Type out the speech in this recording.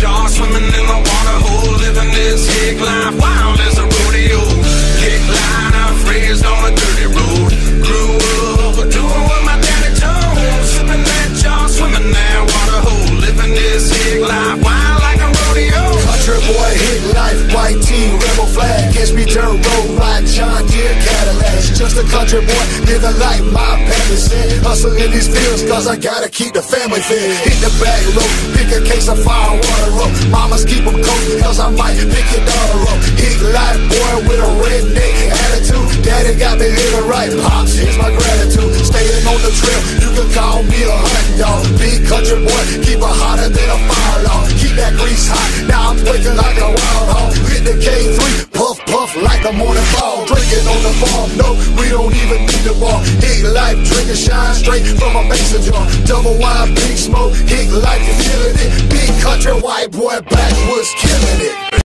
Jaw swimming in the water hole, living this hick life, wild as a rodeo. Hick line, I raised on a dirty road. Grew up doing what my daddy told, sipping that jaw, swimming that water hole, living this hick life, wild like a rodeo. Country boy, hick life, white tee, rebel flag, catch me dirt road, ride John Deere Cadillacs. Just a country boy, live a life my parents said. Hustling these fields, cause I gotta keep the family fed. Hit the bag low, pick a case of fire water up. Mamas keep them cold, cause I might pick your daughter up. Hit life boy with a redneck attitude. Daddy got me living right, pops, here's my gratitude. Staying on the trail, you can call me a hunt dog. Big country boy, keep it hotter than a fire law. Keep that grease hot, now I'm waking like a wild hog. Hit the K3, puff puff like a morning fall. Drinking on the farm, no, we don't even need the bar. Hit life, drinking shine straight from a mason jar. Double wide, big smoke, hit life, you feeling it. Big country white boy, backwoods killing it.